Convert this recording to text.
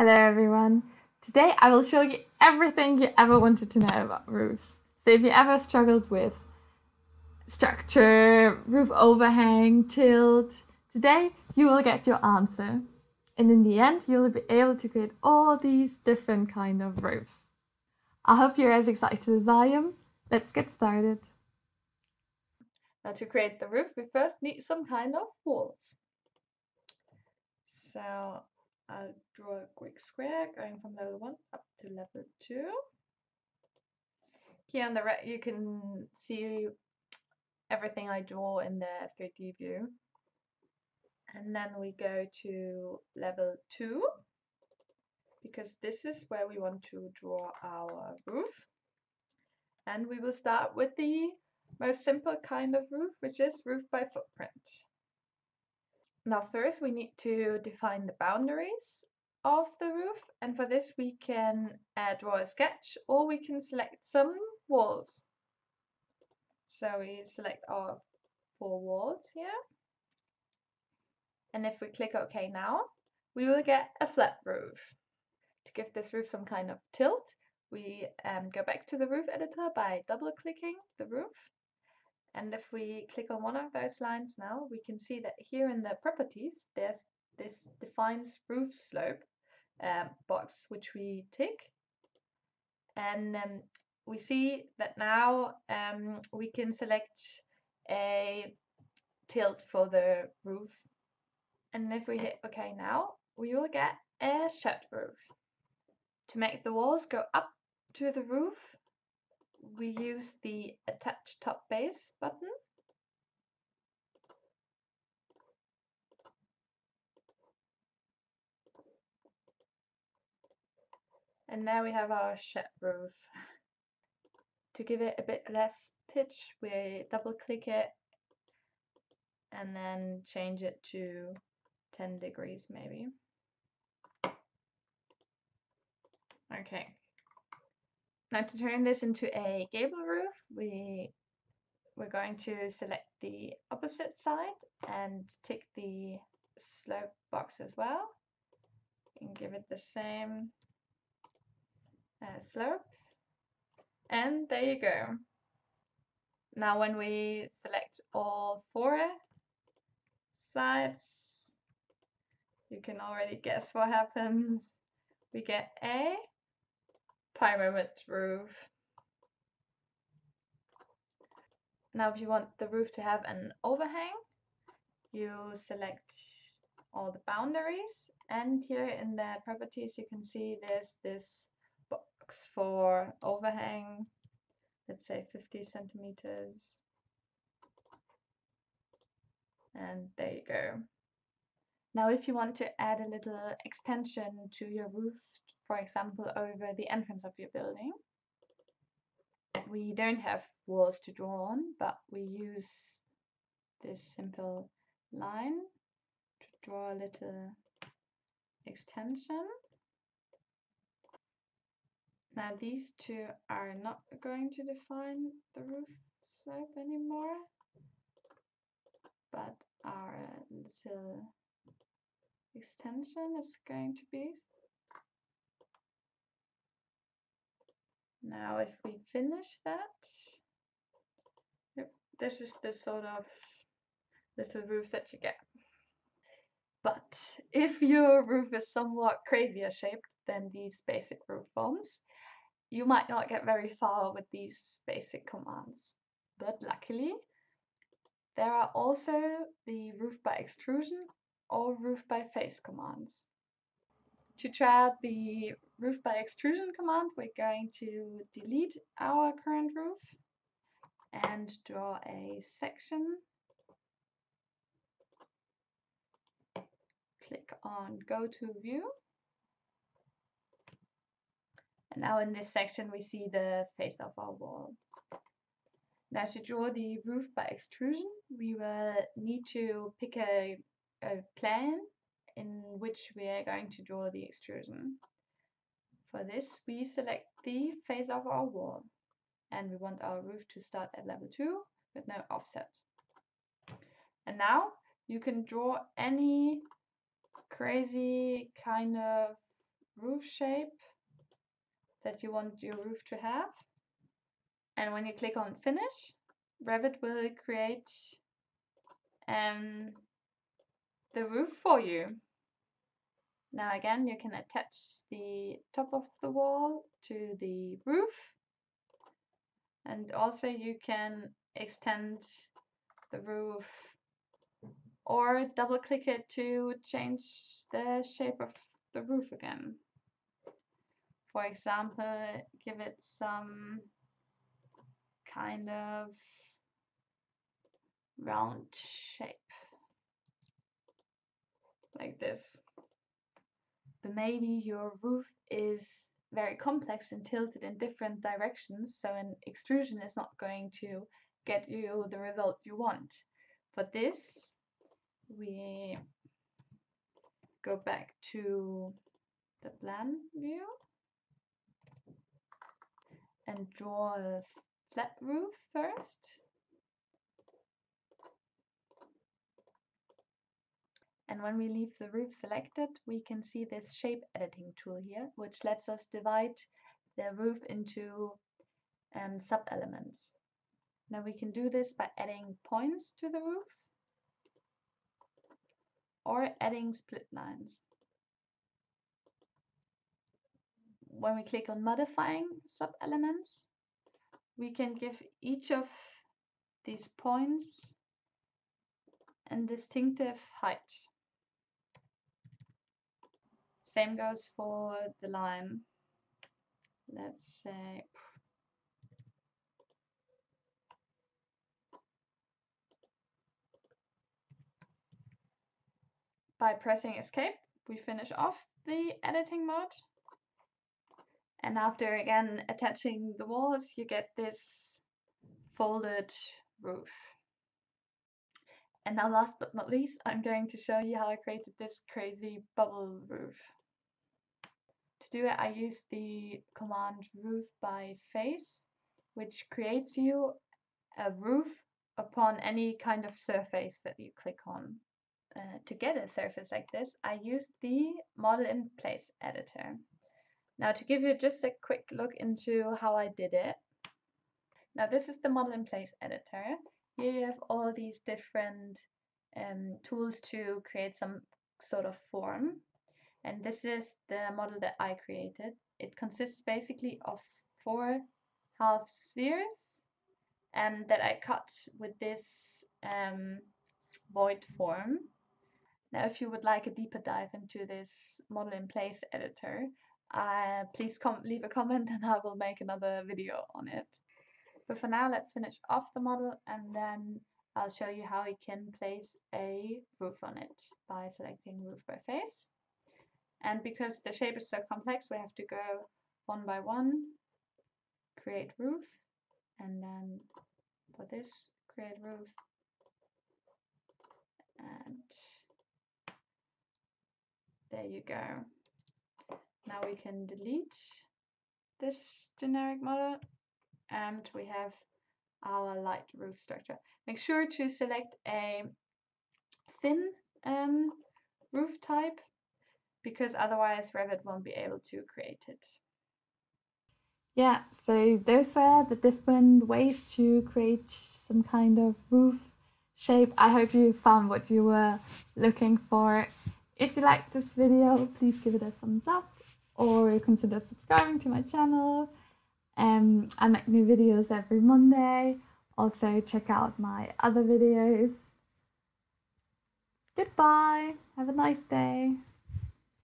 Hello everyone. Today I will show you everything you ever wanted to know about roofs. So if you ever struggled with structure, roof overhang, tilt, today you will get your answer. And in the end you will be able to create all these different kind of roofs. I hope you're as excited as I am. Let's get started. Now to create the roof we first need some kind of walls. So I'll draw a quick square going from level 1 up to level 2. Here on the right you can see everything I draw in the 3D view. And then we go to level 2 because this is where we want to draw our roof. And we will start with the most simple kind of roof, which is roof by footprint. Now first we need to define the boundaries of the roof and for this we can uh, draw a sketch or we can select some walls. So we select our four walls here and if we click OK now we will get a flat roof. To give this roof some kind of tilt we um, go back to the roof editor by double clicking the roof and if we click on one of those lines now, we can see that here in the properties, there's this defines roof slope um, box, which we tick. And um, we see that now um, we can select a tilt for the roof. And if we hit OK now, we will get a shed roof. To make the walls go up to the roof, we use the attach top base button. And now we have our shed roof. To give it a bit less pitch, we double click it and then change it to 10 degrees maybe. Okay. Now to turn this into a gable roof, we, we're going to select the opposite side and tick the slope box as well and give it the same uh, slope. And there you go. Now when we select all four sides, you can already guess what happens. We get a pyramid roof. Now if you want the roof to have an overhang, you select all the boundaries and here in the properties you can see there's this box for overhang, let's say 50 centimeters. And there you go. Now if you want to add a little extension to your roof for example, over the entrance of your building. We don't have walls to draw on, but we use this simple line to draw a little extension. Now these two are not going to define the roof slope anymore, but are a little extension is going to be Now if we finish that, this is the sort of little roof that you get. But if your roof is somewhat crazier shaped than these basic roof forms, you might not get very far with these basic commands. But luckily, there are also the roof by extrusion or roof by face commands. To try out the roof by extrusion command, we're going to delete our current roof and draw a section. Click on go to view. And now in this section we see the face of our wall. Now to draw the roof by extrusion, we will need to pick a, a plan in which we are going to draw the extrusion. For this, we select the face of our wall and we want our roof to start at level 2 with no offset. And now you can draw any crazy kind of roof shape that you want your roof to have. And when you click on finish, Revit will create um, the roof for you. Now again, you can attach the top of the wall to the roof. And also you can extend the roof or double click it to change the shape of the roof again. For example, give it some kind of round shape like this. But maybe your roof is very complex and tilted in different directions, so an extrusion is not going to get you the result you want. For this, we go back to the plan view and draw a flat roof first. And when we leave the roof selected, we can see this shape editing tool here, which lets us divide the roof into um, sub-elements. Now we can do this by adding points to the roof or adding split lines. When we click on modifying sub-elements, we can give each of these points a distinctive height. Same goes for the line. Let's say by pressing escape we finish off the editing mode and after again attaching the walls you get this folded roof. And now last but not least I'm going to show you how I created this crazy bubble roof. To do it I use the command roof by face which creates you a roof upon any kind of surface that you click on. Uh, to get a surface like this I use the model in place editor. Now to give you just a quick look into how I did it. Now this is the model in place editor. Here you have all these different um, tools to create some sort of form. And this is the model that I created. It consists basically of four half spheres um, that I cut with this um, void form. Now if you would like a deeper dive into this model in place editor, uh, please leave a comment and I will make another video on it. But for now, let's finish off the model and then I'll show you how we can place a roof on it by selecting roof by face. And because the shape is so complex, we have to go one by one, create roof, and then for this, create roof, and there you go. Now we can delete this generic model and we have our light roof structure. Make sure to select a thin um, roof type because otherwise Revit won't be able to create it. Yeah, so those are the different ways to create some kind of roof shape. I hope you found what you were looking for. If you liked this video, please give it a thumbs up or consider subscribing to my channel. Um, I make new videos every Monday. Also, check out my other videos. Goodbye. Have a nice day.